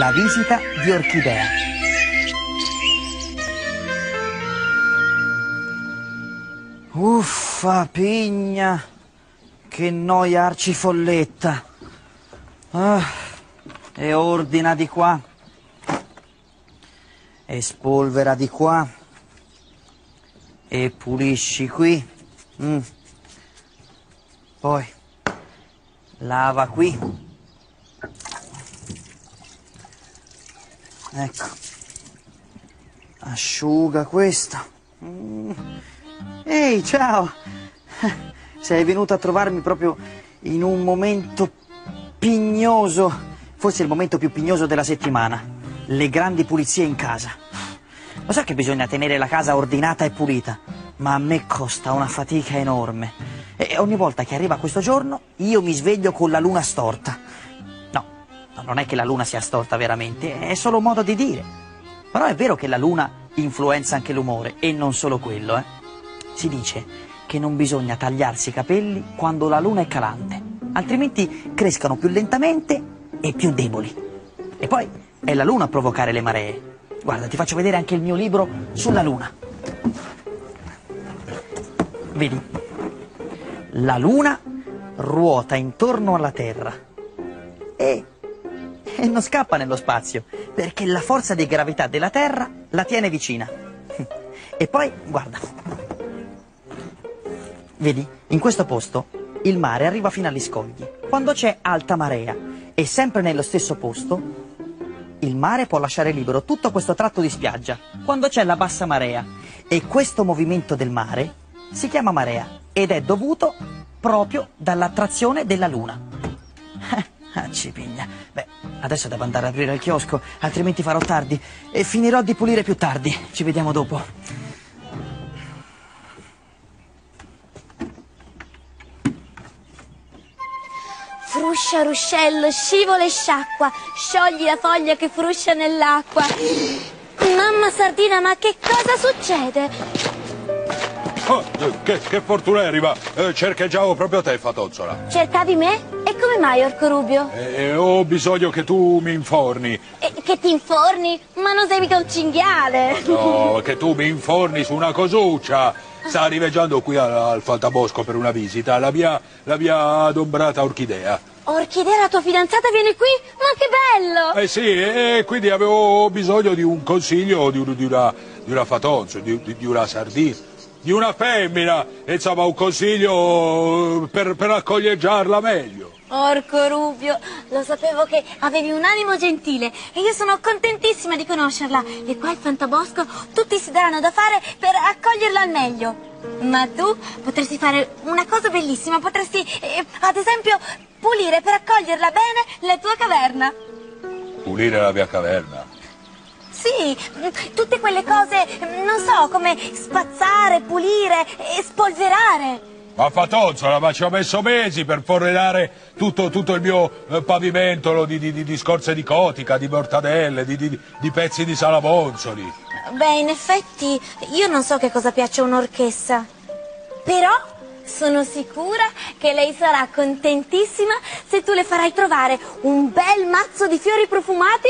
La visita di Orchidea. Uffa, pigna, che noia arcifolletta. Ah, e ordina di qua, e spolvera di qua, e pulisci qui. Mm. Poi lava qui. Ecco. Asciuga questa. Mm. Ehi, ciao! Sei venuto a trovarmi proprio in un momento pignoso, forse il momento più pignoso della settimana. Le grandi pulizie in casa. Lo so che bisogna tenere la casa ordinata e pulita, ma a me costa una fatica enorme. E ogni volta che arriva questo giorno io mi sveglio con la luna storta. No, no, non è che la luna sia storta veramente, è solo un modo di dire. Però è vero che la luna influenza anche l'umore e non solo quello, eh. Si dice che non bisogna tagliarsi i capelli quando la luna è calante, altrimenti crescano più lentamente e più deboli. E poi è la luna a provocare le maree. Guarda, ti faccio vedere anche il mio libro sulla luna. Vedi? La luna ruota intorno alla Terra e, e non scappa nello spazio perché la forza di gravità della Terra la tiene vicina. E poi, guarda, Vedi, in questo posto il mare arriva fino agli scogli. Quando c'è alta marea e sempre nello stesso posto, il mare può lasciare libero tutto questo tratto di spiaggia. Quando c'è la bassa marea e questo movimento del mare si chiama marea ed è dovuto proprio dall'attrazione della luna. Ah, cipigna. Adesso devo andare ad aprire il chiosco, altrimenti farò tardi e finirò di pulire più tardi. Ci vediamo dopo. Fruscia ruscello, scivola e sciacqua, sciogli la foglia che fruscia nell'acqua. Mamma Sardina, ma che cosa succede? Oh, che, che fortuneriva! Eh, cercheggiavo proprio te, Fatozzola. Cercavi me? Come mai, Orco Rubio? E ho bisogno che tu mi inforni. E che ti inforni? Ma non sei mica un cinghiale! No, che tu mi inforni su una cosuccia. Sta arriveggiando qui al, al Fantabosco per una visita la mia, la mia adombrata orchidea. Orchidea, la tua fidanzata viene qui? Ma che bello! Eh sì, e quindi avevo bisogno di un consiglio di, di una, di una fatonzo, di, di- di una sardina, di una femmina. E, Insomma, un consiglio per, per accoglieggiarla meglio. Orco Rubio, lo sapevo che avevi un animo gentile e io sono contentissima di conoscerla. E qua al Fantabosco tutti si daranno da fare per accoglierla al meglio. Ma tu potresti fare una cosa bellissima, potresti, eh, ad esempio, pulire per accoglierla bene la tua caverna. Pulire la mia caverna. Sì, tutte quelle cose, non so, come spazzare, pulire e spolverare. Ma Fatozzola, ma ci ho messo mesi per forrelare tutto, tutto il mio eh, pavimentolo di, di- di- scorze di cotica, di mortadelle, di, di- di pezzi di salamonzoli. Beh, in effetti, io non so che cosa piace a un'orchessa. Però sono sicura che lei sarà contentissima se tu le farai trovare un bel mazzo di fiori profumati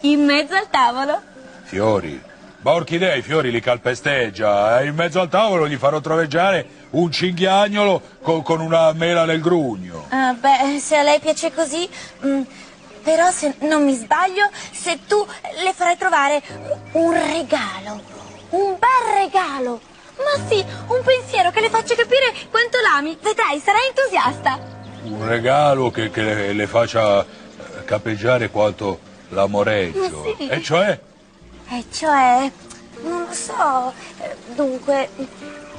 in mezzo al tavolo. Fiori. Ma Orchidea i fiori li calpesteggia. e In mezzo al tavolo gli farò troveggiare un cinghiagnolo co- con una mela nel grugno. Ah, beh, se a lei piace così. mm, però se non mi sbaglio, se tu le farai trovare un regalo, un bel regalo. Ma sì, un pensiero che le faccia capire quanto l'ami. Vedrai, sarai entusiasta. Un regalo che, che le, le faccia eh, capeggiare quanto l'amoreggio. Sì. E cioè? E cioè, non lo so. eh, Dunque,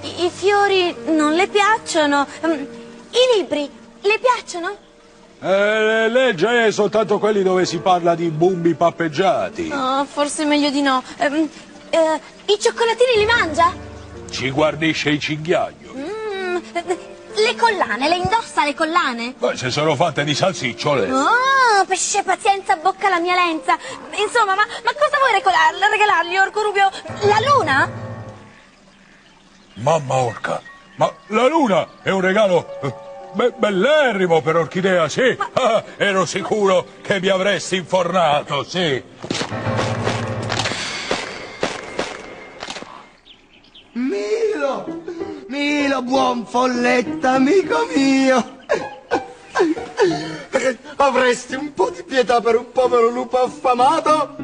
i, i fiori non le piacciono. Mm, I libri le piacciono? Eh, legge soltanto quelli dove si parla di bumbi pappeggiati. No, forse meglio di no. Ehm, eh, I cioccolatini li mangia? Ci guardisce i cinghiagnoli. Mm, le collane, le indossa le collane? Beh, se sono fatte di salsicciole. Oh, pesce pazienza, bocca la mia lenza. Insomma, ma, ma cosa vuoi regolar- regalargli, Orco Rubio? La luna? Mamma orca, ma la luna è un regalo eh, be- bellerrimo per orchidea, sì. Ah, ero sicuro che mi avresti infornato, sì. Milo! Buon folletta, amico mio! Avresti un po' di pietà per un povero lupo affamato?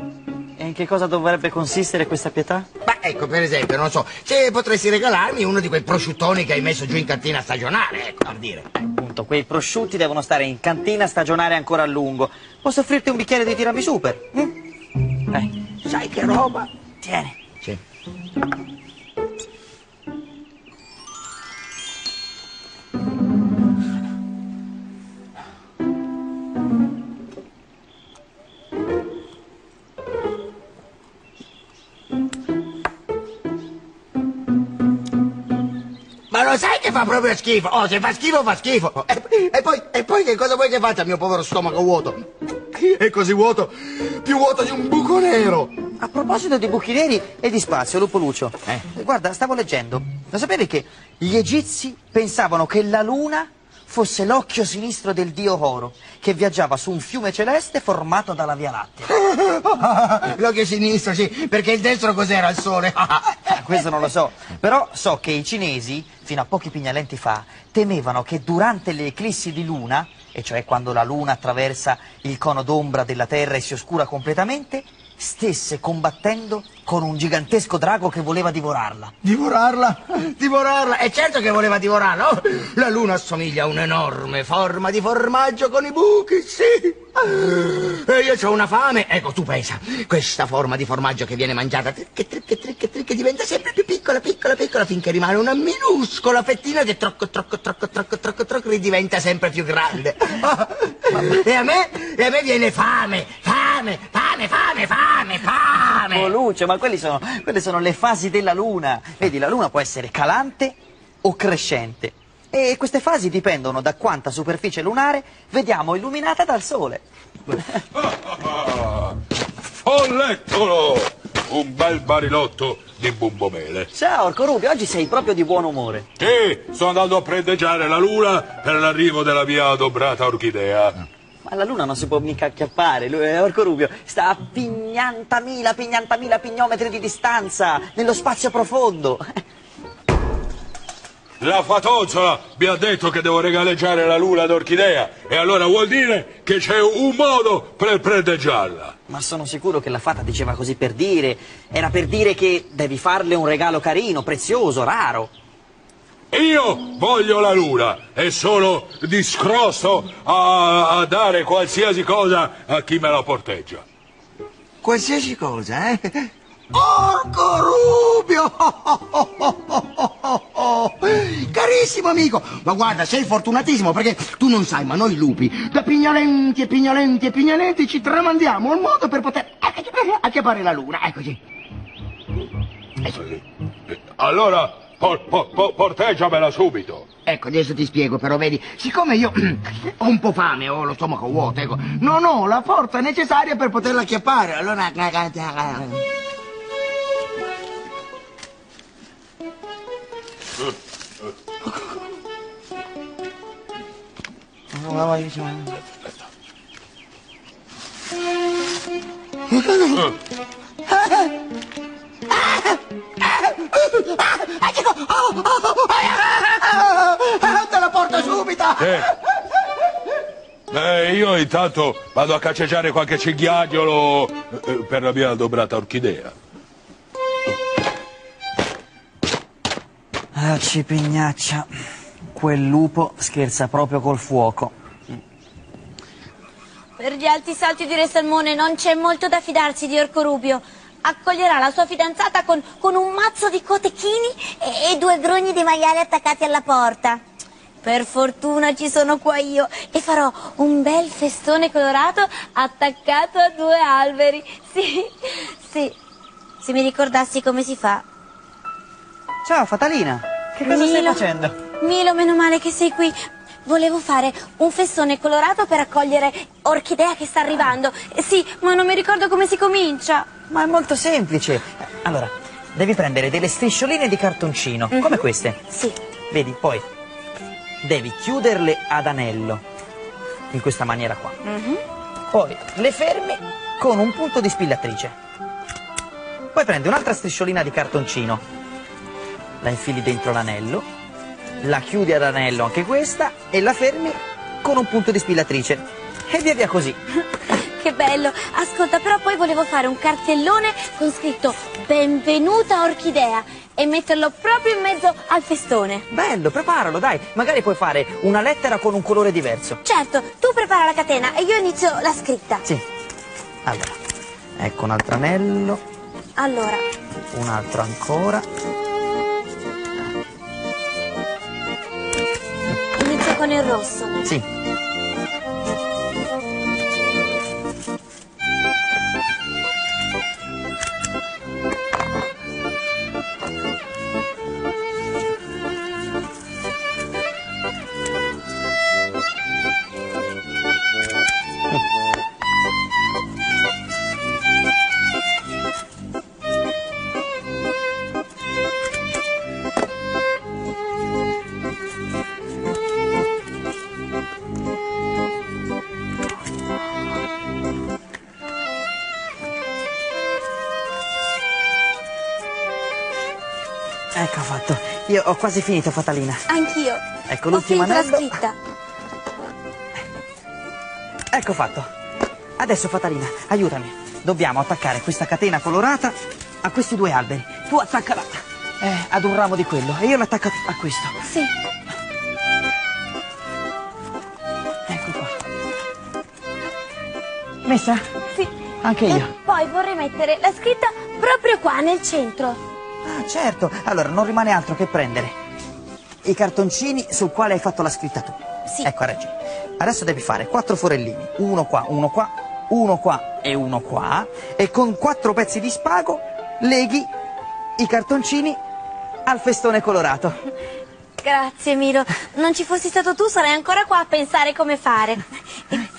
E in che cosa dovrebbe consistere questa pietà? Beh, ecco, per esempio, non so, se potresti regalarmi uno di quei prosciuttoni che hai messo giù in cantina stagionale, ecco, per dire. Appunto, quei prosciutti devono stare in cantina stagionare ancora a lungo. Posso offrirti un bicchiere di tiramisù per? Mm? Eh, Sai che roba? tieni. Sì. Che fa proprio schifo? Oh, se fa schifo, fa schifo. E, e poi, e poi che cosa vuoi che faccia mio povero stomaco vuoto? È così vuoto, più vuoto di un buco nero. A proposito di buchi neri e di spazio, Lupo Lucio. Eh? Guarda, stavo leggendo. Lo sapevi che gli egizi pensavano che la luna fosse l'occhio sinistro del dio Oro, che viaggiava su un fiume celeste formato dalla Via Lattea? L'occhio sinistro, sì, perché il destro cos'era il sole? Questo non lo so, però so che i cinesi, fino a pochi pignalenti fa, temevano che durante le eclissi di luna, e cioè quando la luna attraversa il cono d'ombra della Terra e si oscura completamente, stesse combattendo con un gigantesco drago che voleva divorarla. Divorarla, divorarla, e certo che voleva divorarla. oh. La luna assomiglia a un'enorme forma di formaggio con i buchi, sì. E io ho una fame. Ecco, tu pensa, questa forma di formaggio che viene mangiata, tricche, tricche, tricche, tricche, diventa sempre più piccola, piccola, piccola, finché rimane una minuscola fettina che trocco, trocco, trocco, trocco, trocco, trocco, diventa sempre più grande. E a me, e a me viene fame, fame, fame, fame, fame, fame. Oh Lucio, ma quelli sono, quelle sono le fasi della luna. Vedi, la luna può essere calante o crescente. E queste fasi dipendono da quanta superficie lunare vediamo illuminata dal sole. Follettolo! Un bel barilotto di bumbomele. Ciao Orco Rubio, oggi sei proprio di buon umore. Sì, sto andando a prendeggiare la luna per l'arrivo della mia adobrata orchidea. Ma la luna non si può mica acchiappare, lui, eh, Orco Rubio sta a pignantamila, pignantamila pignometri di distanza, nello spazio profondo. La fatozzola mi ha detto che devo regaleggiare la luna d'orchidea e allora vuol dire che c'è un modo per prendeggiarla. Ma sono sicuro che la fata diceva così per dire, era per dire che devi farle un regalo carino, prezioso, raro. Io voglio la luna e sono discrosto a, a dare qualsiasi cosa a chi me la porteggia. Qualsiasi cosa, eh? Porco Rubio! Carissimo amico, ma guarda, sei fortunatissimo perché tu non sai, ma noi lupi, da pignolenti e pignolenti e pignolenti ci tramandiamo un modo per poter acchiappare la luna, eccoci. Allora por- por- por- porteggiamela subito. Ecco, adesso ti spiego, però vedi, siccome io ho un po' fame, ho lo stomaco vuoto, ecco, non ho la forza necessaria per poterla acchiappare, allora... Te la porto subito! Eh. Eh, io intanto vado a cacceggiare qualche cinghiagliolo eh, per la mia adobrata orchidea. Ah, cipignaccia, quel lupo scherza proprio col fuoco. Per gli alti salti di Re Salmone non c'è molto da fidarsi di Orco Rubio. Accoglierà la sua fidanzata con, con un mazzo di cotechini e, e due grugni di maiali attaccati alla porta. Per fortuna ci sono qua io e farò un bel festone colorato attaccato a due alberi. Sì, sì, se mi ricordassi come si fa. Ciao, Fatalina, che cosa stai Milo. facendo? Milo, meno male che sei qui. Volevo fare un festone colorato per accogliere Orchidea che sta arrivando. Sì, ma non mi ricordo come si comincia. Ma è molto semplice. Allora, devi prendere delle striscioline di cartoncino, come queste. Sì. Vedi, poi devi chiuderle ad anello, in questa maniera qua. Poi le fermi con un punto di spillatrice. Poi prendi un'altra strisciolina di cartoncino, la infili dentro l'anello, la chiudi ad anello anche questa e la fermi con un punto di spillatrice. E via via così. Bello! Ascolta, però poi volevo fare un cartellone con scritto Benvenuta Orchidea e metterlo proprio in mezzo al festone. Bello, preparalo, dai. Magari puoi fare una lettera con un colore diverso. Certo, tu prepara la catena e io inizio la scritta. Sì. Allora, ecco un altro anello, Allora, un altro ancora. inizio con il rosso. Sì. Ecco fatto. Io ho quasi finito, Fatalina. Anch'io. Ecco la anello. scritta. Ecco fatto. Adesso, Fatalina, aiutami. Dobbiamo attaccare questa catena colorata a questi due alberi. Tu attaccala eh, ad un ramo di quello e io l'attacco a questo. Sì. Ecco qua. Messa? Sì. Anche E io. poi vorrei mettere la scritta proprio qua, nel centro. Ah, certo. Allora, non rimane altro che prendere i cartoncini sul quale hai fatto la scritta tu. Sì. Ecco, ha ragione. Adesso devi fare quattro forellini. Uno qua, uno qua, uno qua e uno qua. E con quattro pezzi di spago leghi i cartoncini al festone colorato. Grazie Miro, non ci fossi stato tu sarei ancora qua a pensare come fare.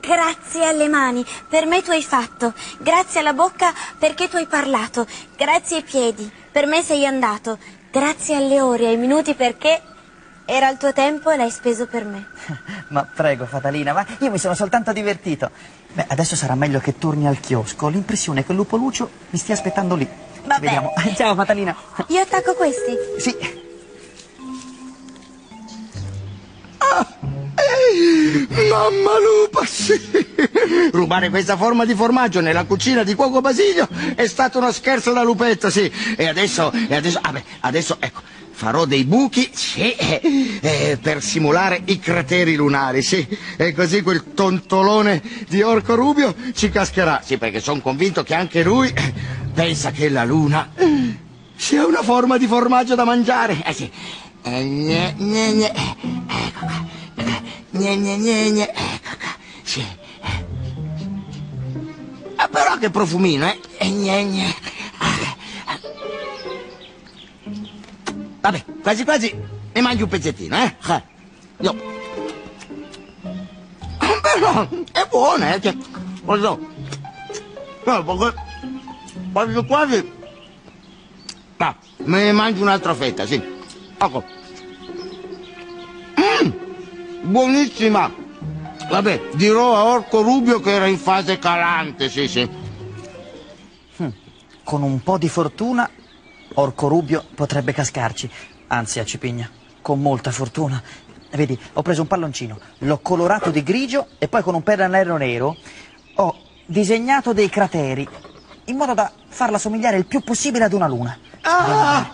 Grazie alle mani, per me tu hai fatto. Grazie alla bocca perché tu hai parlato. Grazie ai piedi, per me sei andato. Grazie alle ore ai minuti perché era il tuo tempo e l'hai speso per me. Ma prego, Fatalina, ma io mi sono soltanto divertito. Beh, adesso sarà meglio che torni al chiosco. Ho l'impressione che il lupo Lucio mi stia aspettando lì. Va Ci bene. vediamo. Ciao, Fatalina. Io attacco questi. Sì. Mamma lupa, sì! Rubare questa forma di formaggio nella cucina di Cuoco Basilio è stato uno scherzo da lupetto, sì. E adesso, e adesso, beh, adesso, ecco, farò dei buchi, sì, eh, eh, per simulare i crateri lunari, sì. E così quel tontolone di Orco Rubio ci cascherà. Sì, perché sono convinto che anche lui eh, pensa che la luna sia una forma di formaggio da mangiare. Eh sì. Eh, gne, gne, gne. Ecco qua. Gne, gne, gne, gne. Sì. Ah, però che profumino, eh? Gne, gne. Ah. Vabbè, quasi quasi ne mangi un pezzettino, eh? Io. Ah, Però è buona, eh? Cioè, guarda. No, perché quasi quasi ma me ne mangio un'altra fetta, sì. Ecco. Buonissima. Vabbè, dirò a Orco Rubio che era in fase calante, sì, sì. Con un po' di fortuna, Orco Rubio potrebbe cascarci. Anzi, a Cipigna, con molta fortuna. Vedi, ho preso un palloncino, l'ho colorato di grigio e poi con un pennarello nero ho disegnato dei crateri in modo da farla somigliare il più possibile ad una luna. Ah,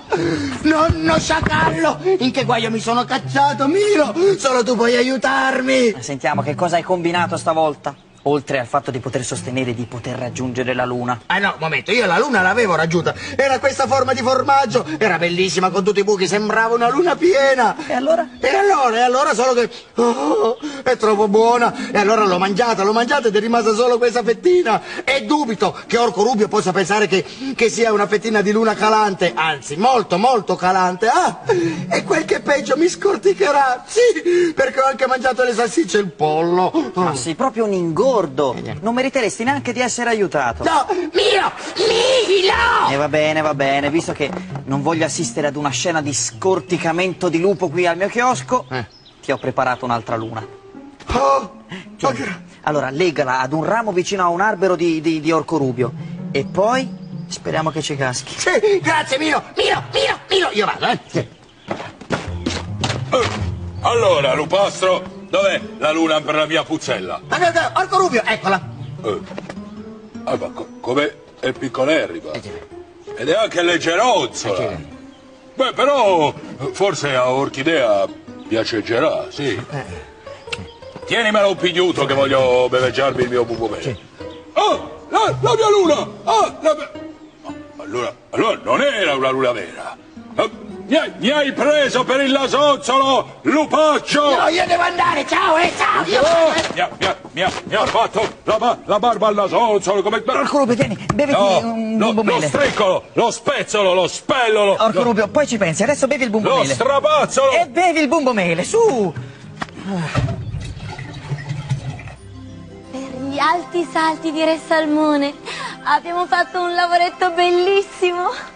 nonno sciacallo! In che guaio mi sono cacciato, Miro? Solo tu puoi aiutarmi! Sentiamo che cosa hai combinato stavolta, oltre al fatto di poter sostenere di poter raggiungere la luna. Ah no, momento, io la luna l'avevo raggiunta. Era questa forma di formaggio, era bellissima con tutti i buchi, sembrava una luna piena. E allora? E allora, e allora solo che... Oh, è troppo buona. E allora l'ho mangiata, l'ho mangiata ed è rimasta solo questa fettina. E dubito che Orco Rubio possa pensare che, che sia una fettina di luna calante. Anzi, molto, molto calante. Ah, e quel che è peggio mi scorticherà. Sì, perché ho anche mangiato le salsicce e il pollo. Ma sei proprio un ingodo sordo. Non meriteresti neanche di essere aiutato. No, Milo! Milo! E va bene, va bene, visto che non voglio assistere ad una scena di scorticamento di lupo qui al mio chiosco, Eh. ti ho preparato un'altra luna. Oh, Tieni. oh, Allora, legala ad un ramo vicino a un albero di, di, di orco rubio. E poi speriamo che ci caschi. sì, grazie Milo! Milo, Milo, Milo! Io vado, eh? Sì. Eh, Allora, Lupastro, dov'è la luna per la mia puzzella? Ma guarda, Orco Rubio, eccola! Eh. Ah, ma co- come è piccolerriba. Eh, sì. Ed è anche leggerozzola. Eh, sì. Beh, però eh, forse a Orchidea piaceggerà, sì. Eh. Tienimelo un pignuto che voglio beveggiarmi il mio bubomele. Oh, la, la mia luna! Ah, la mia... Ma Allora, allora non era una luna vera. Mi hai, preso per il lasozzolo, lupaccio! No, io devo andare, ciao, eh, ciao! Io Oh, mi, ha, mi ha- mi ha- mi ha fatto la, ba- la barba al nasozzolo come... Orco rubio, tieni, beviti No, un lo, lo bumbomele. striccolo, lo spezzolo, lo spellolo, Orco lo, rubio, poi ci pensi, adesso bevi il lo bumbomele. strapazzolo. E bevi il bumbomele, su! Per gli alti salti di Re Salmone abbiamo fatto un lavoretto bellissimo.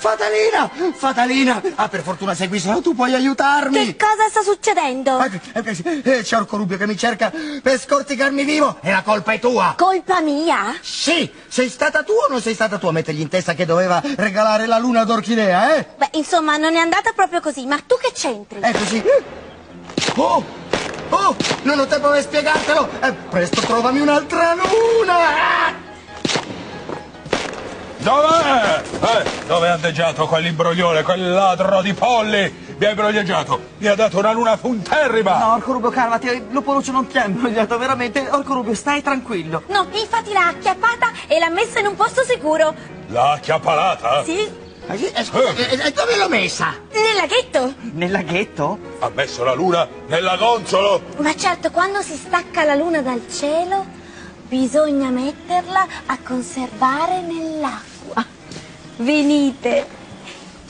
Fatalina! Fatalina! Ah, per fortuna sei qui, se no tu puoi aiutarmi! Che cosa sta succedendo? Ah, eh, eh, sì, eh, C'è Orco Rubio che mi cerca per scorticarmi vivo e la colpa è tua! Colpa mia? Sì, sei stata tu o non sei stata tu a mettergli in testa che doveva regalare la luna ad Orchidea, eh? Beh, insomma, non è andata proprio così, ma tu che c'entri? Ecco sì. Oh! Oh! Non ho tempo per spiegartelo! Eh, presto trovami un'altra luna! Dov'è? Eh, dove è andeggiato quell'imbroglione, quel ladro di polli? Mi ha imbrogliato, mi ha dato una luna funterrima. No, Orco rubio, calmati, il lupo lucio non ti ha imbrogliato, veramente. Orco rubio, stai tranquillo. No, infatti l'ha acchiappata e l'ha messa in un posto sicuro. L'ha acchiappalata? Sì, Eh, sì, eh, scusa, eh, eh, dove l'ho messa? nel laghetto. Nel laghetto? Ha messo la luna nell'agonzolo? Ma certo, quando si stacca la luna dal cielo, bisogna metterla a conservare nell'acqua. Venite,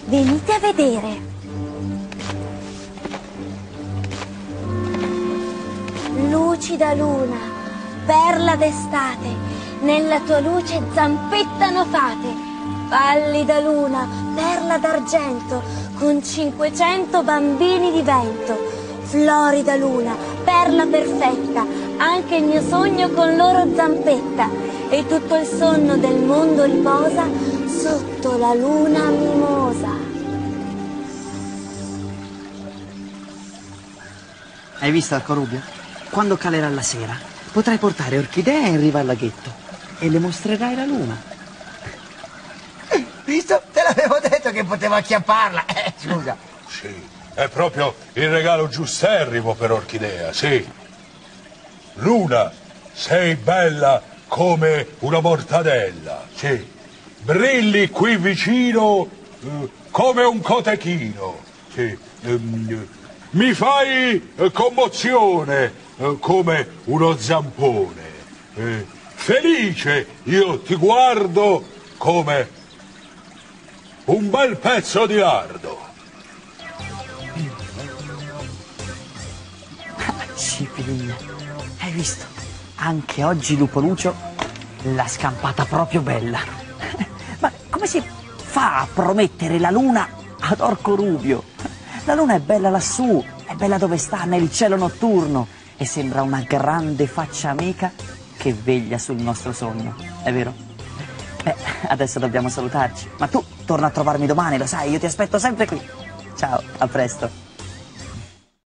venite a vedere. Lucida luna, perla d'estate, nella tua luce zampettano fate. Pallida luna, perla d'argento, con 500 bambini di vento. Florida luna, perla perfetta, anche il mio sogno con loro zampetta. E tutto il sonno del mondo riposa sotto la luna mimosa. Hai visto, Orco rubio? Quando calerà la sera, potrai portare orchidee in riva al laghetto e le mostrerai la luna. Visto? Te l'avevo detto che potevo acchiapparla. Eh, scusa. Sì, è proprio il regalo giusterrimo per Orchidea, sì. Luna, sei bella come una mortadella, sì. Brilli qui vicino eh, come un cotechino, sì. Ehm, mi fai eh, commozione eh, come uno zampone. Eh, felice io ti guardo come un bel pezzo di lardo. Cipiglia, hai visto? Anche oggi Lupo Lucio l'ha scampata proprio bella. Come si fa a promettere la luna ad Orco Rubio? La luna è bella lassù, è bella dove sta, nel cielo notturno, e sembra una grande faccia amica che veglia sul nostro sogno, è vero? Beh, adesso dobbiamo salutarci, ma tu torna a trovarmi domani, lo sai, io ti aspetto sempre qui. Ciao, a presto.